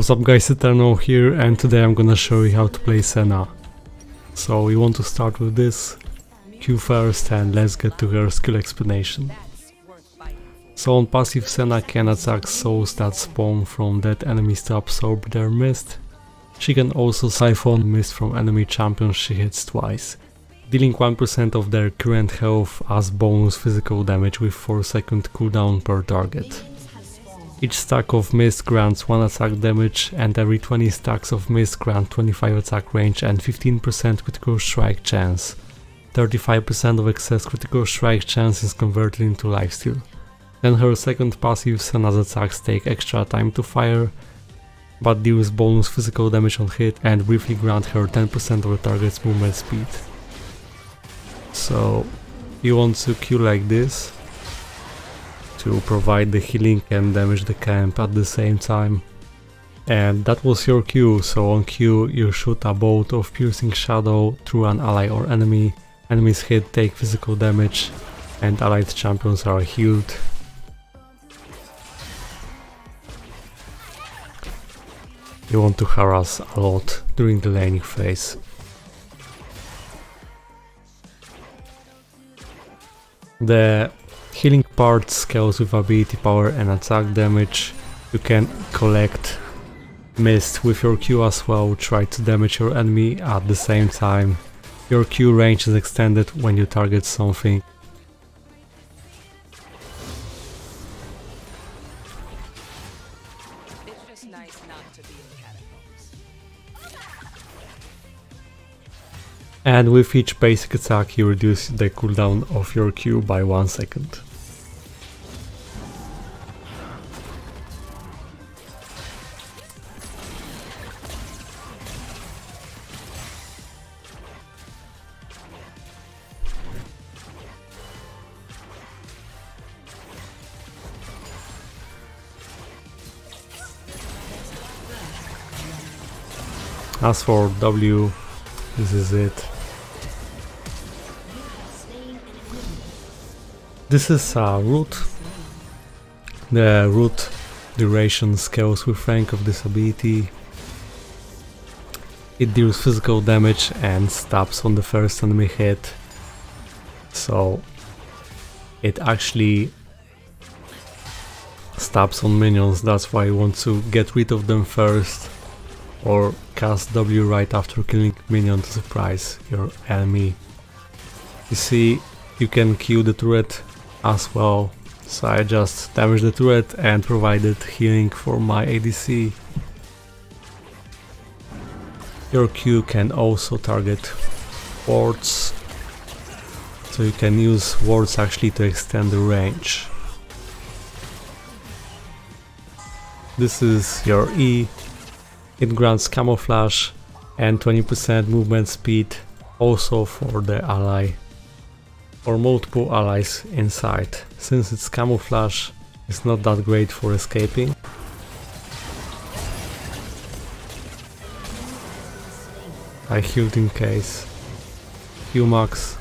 What's up guys, Eternal here and today I'm gonna show you how to play Senna. So we want to start with this Q first and let's get to her skill explanation. So on passive Senna can attack souls that spawn from dead enemies to absorb their mist. She can also siphon mist from enemy champions she hits twice, dealing 1% of their current health as bonus physical damage with 4 second cooldown per target. Each stack of mist grants 1 attack damage and every 20 stacks of mist grant 25 attack range and 15% critical strike chance. 35% of excess critical strike chance is converted into lifesteal. Then her second passive Senna's attacks take extra time to fire, but deals bonus physical damage on hit and briefly grant her 10% of the target's movement speed. So you want to Q like this, to provide the healing and damage the camp at the same time. And that was your Q, so on Q you shoot a bolt of piercing shadow through an ally or enemy, enemies hit take physical damage and allied champions are healed. You want to harass a lot during the laning phase. The Healing part scales with ability power and attack damage. You can collect mist with your Q as well, try to damage your enemy at the same time. Your Q range is extended when you target something. And with each basic attack you reduce the cooldown of your Q by 1 second. As for W, this is it. This is a root. The root duration scales with rank of this ability. It deals physical damage and stabs on the first enemy hit. So it actually stabs on minions, that's why you want to get rid of them first or cast W right after killing minion to surprise your enemy. You see, you can kill the turret as well, so I just damaged the turret and provided healing for my ADC. Your Q can also target wards, so you can use wards actually to extend the range. This is your E, it grants camouflage and 20% movement speed also for the ally or multiple allies inside. Since it's camouflage, is not that great for escaping. I healed in case. Humax.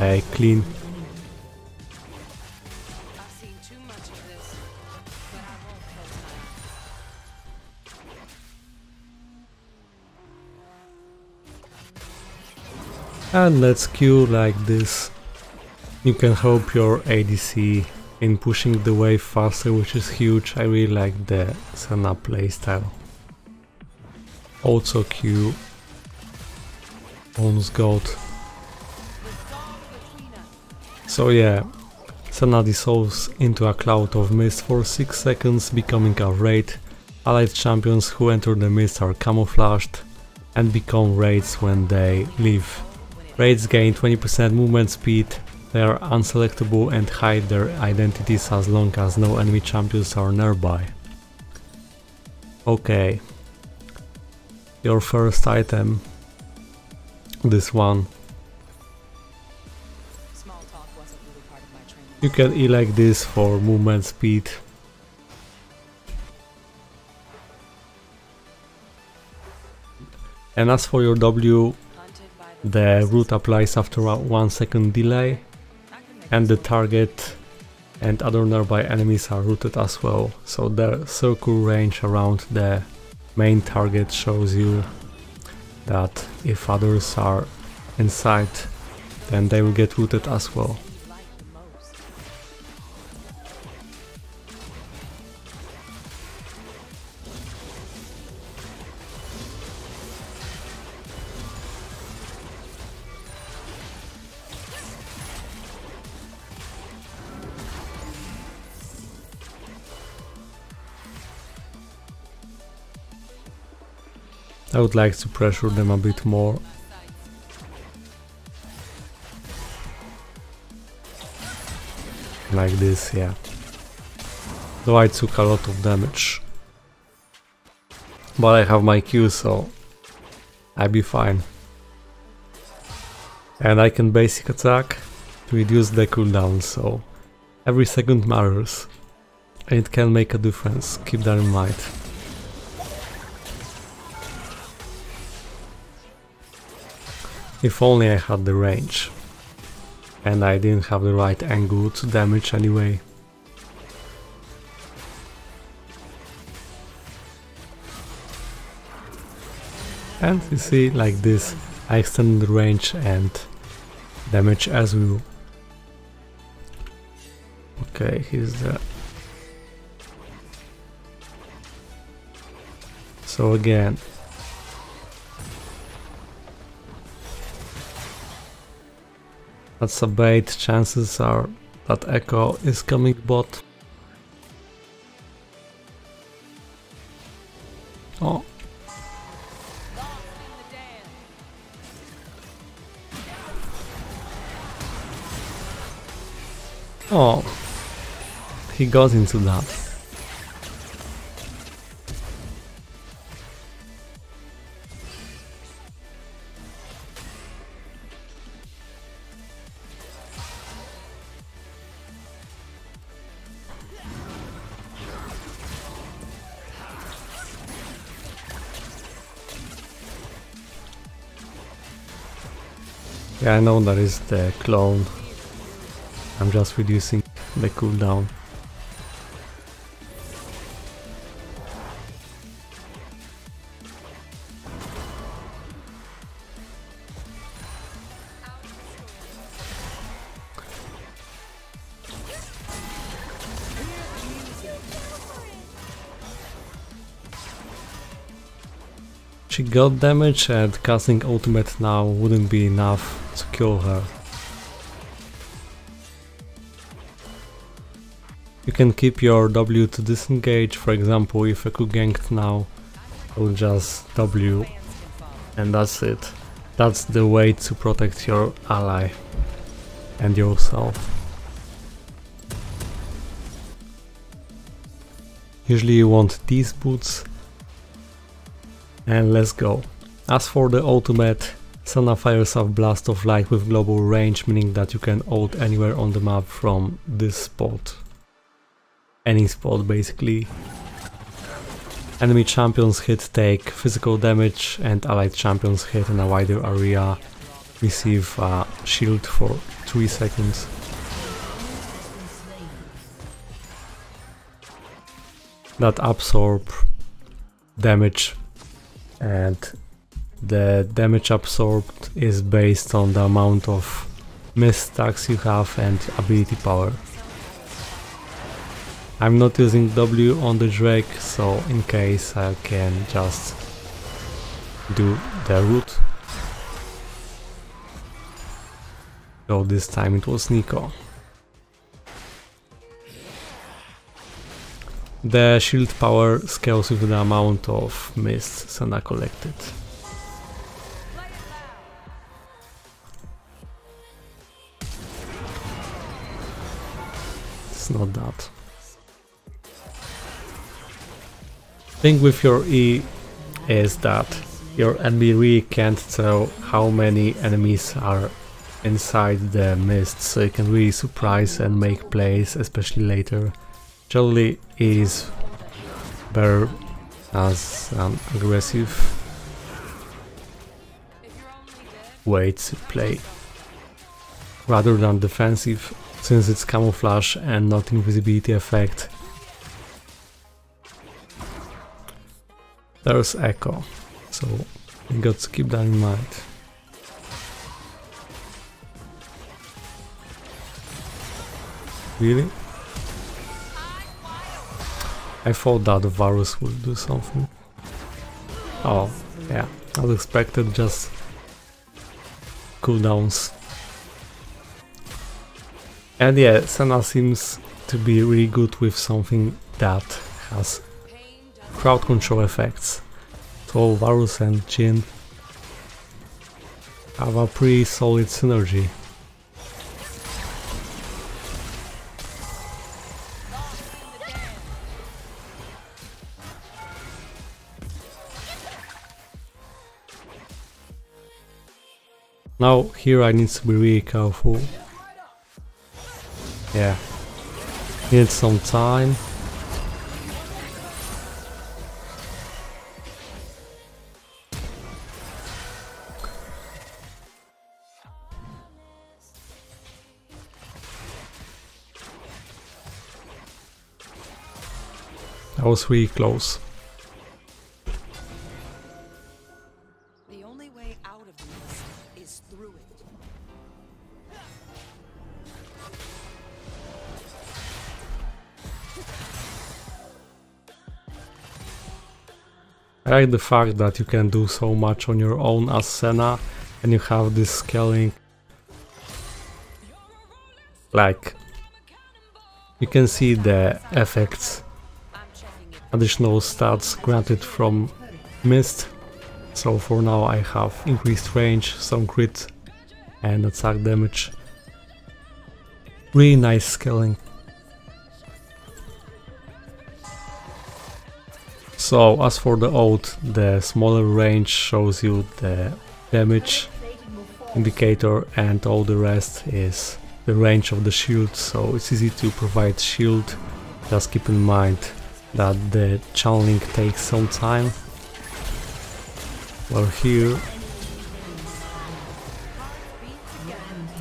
I clean And let's queue like this. You can help your ADC in pushing the wave faster, which is huge. I really like the Senna playstyle. Also Q owns God. So yeah, Senna dissolves into a cloud of mist for 6 seconds, becoming a wraith. Allied champions who enter the mist are camouflaged and become wraiths when they leave. Wraiths gain 20% movement speed, they are unselectable and hide their identities as long as no enemy champions are nearby. Okay. Your first item. This one. You can E like this for movement speed. And as for your W, the root applies after a 1 second delay and the target and other nearby enemies are rooted as well, so the circle range around the main target shows you that if others are inside then they will get rooted as well. I would like to pressure them a bit more. Like this, yeah. Though I took a lot of damage. But I have my Q, so I'll be fine. And I can basic attack to reduce the cooldown, so every second matters. And it can make a difference, keep that in mind. If only I had the range. And I didn't have the right angle to damage anyway. And you see, like this, I extend the range and damage as well. Okay, here's the... So again, That's a bait, chances are that Ekko is coming bot. Oh. Oh, he got into that. Yeah, I know that is the clone. I'm just reducing the cooldown. Got damage and casting ultimate now wouldn't be enough to kill her. You can keep your W to disengage, for example if Ekko ganked now, I will just W and that's it. That's the way to protect your ally and yourself. Usually you want these boots and let's go. As for the ultimate, Senna fires off Blast of Light with global range, meaning that you can ult anywhere on the map from this spot. Any spot basically. Enemy champions hit take physical damage and allied champions hit in a wider area receive a shield for 3 seconds. That absorb damage and the damage absorbed is based on the amount of mist stacks you have and ability power. I'm not using W on the Drake, so in case I can just do the root. So this time it was Neeko. The shield power scales with the amount of mist Senna collected. It's not that. Thing with your E is that your really can't tell how many enemies are inside the mist, so you can really surprise and make plays, especially later. Jolly is better as an aggressive way to play rather than defensive since it's camouflage and not invisibility effect. There's Ekko, so you got to keep that in mind. Really? I thought that the Varus would do something. Oh, yeah, as expected, just cooldowns. And yeah, Senna seems to be really good with something that has crowd control effects. So Varus and Jhin have a pretty solid synergy. Now here I need to be really careful. Yeah. Need some time. That was really close. I like the fact that you can do so much on your own as Senna and you have this scaling like you can see the effects. Additional stats granted from mist. So for now I have increased range, some crit and attack damage. Really nice scaling So as for the ult, the smaller range shows you the damage indicator and all the rest is the range of the shield. So it's easy to provide shield. Just keep in mind that the channeling takes some time. Well here.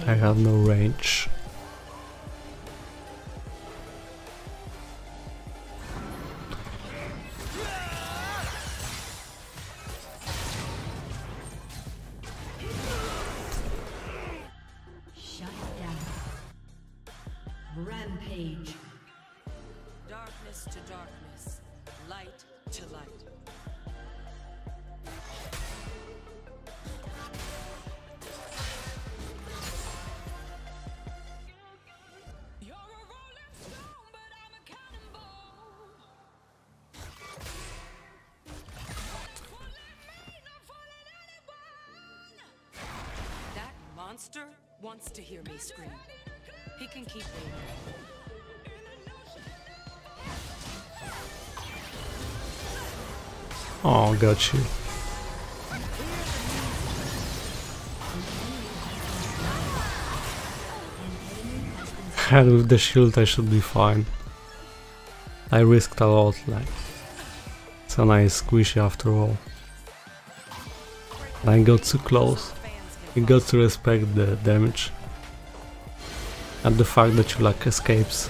I have no range monster wants to hear me scream. He can keep waiting. Oh, got you. And with the shield I should be fine. I risked a lot, like... It's a nice squishy after all. I got too close. You got to respect the damage. And the fact that you like escapes.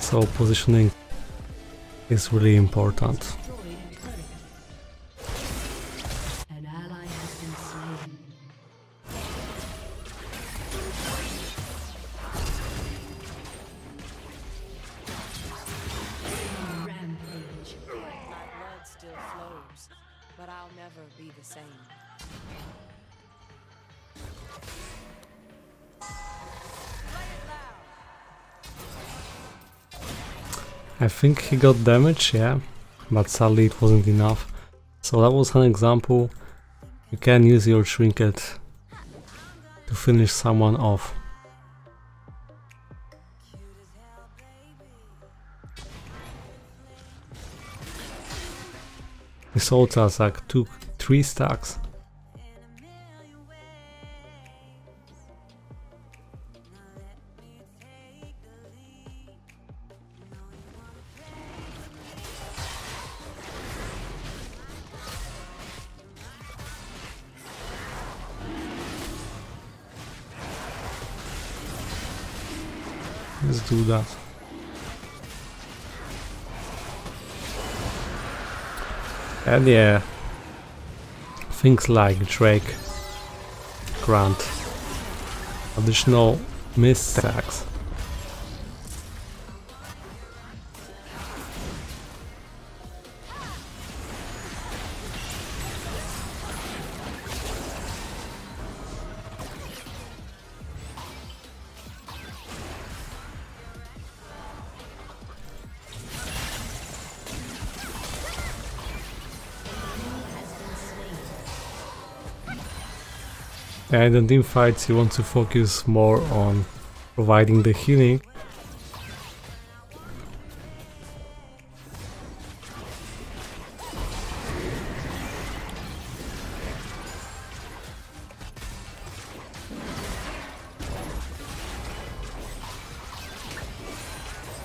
So positioning is really important. Destroyed a turret. An ally has been slain. Rampage. My blood still flows, but I'll never be the same. I think he got damage, yeah, but sadly it wasn't enough. So that was an example. You can use your trinket to finish someone off. His ult attack took 3 stacks. Let's do that. And yeah, things like Drake grant additional miss stacks. And in team fights you want to focus more on providing the healing.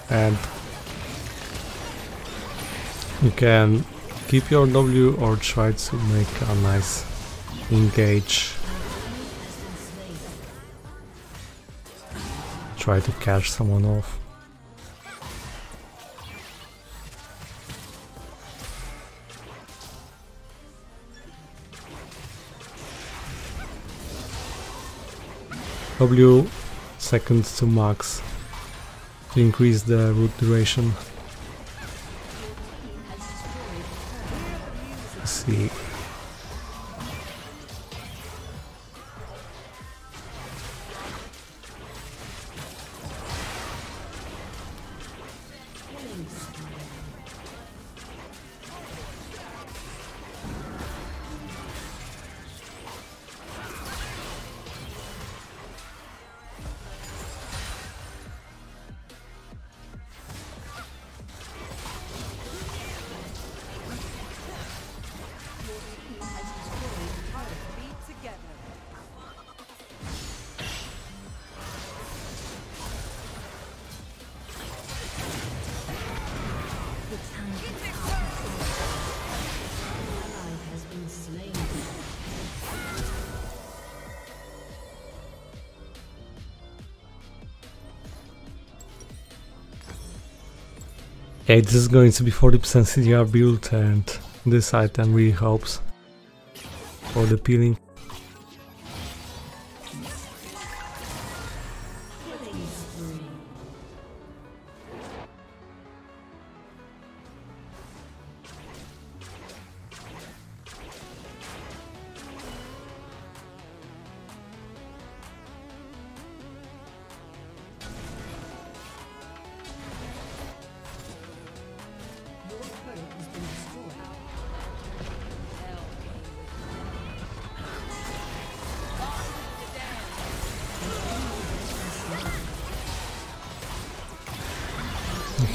And you can keep your W or try to make a nice engage try to catch someone off. W seconds to max to increase the root duration. Let's see. Yeah, this is going to be 40% CDR build and this item really helps for the peeling.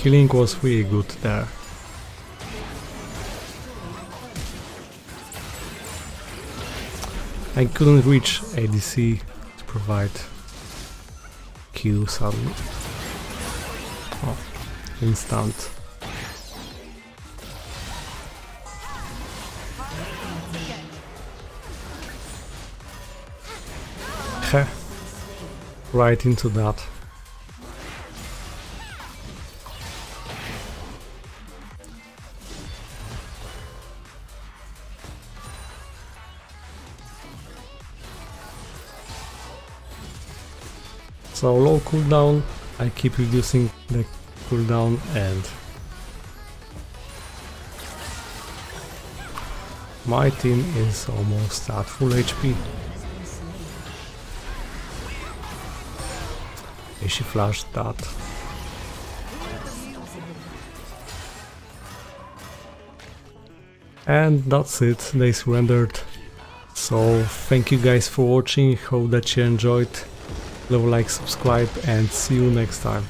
The healing was really good there. I couldn't reach ADC to provide Q suddenly. Oh, instant. Right into that. So low cooldown, I keep reducing the cooldown and my team is almost at full HP. Yeah, She flashed that. And that's it, they surrendered. So thank you guys for watching, hope that you enjoyed. Leave a like, subscribe and see you next time.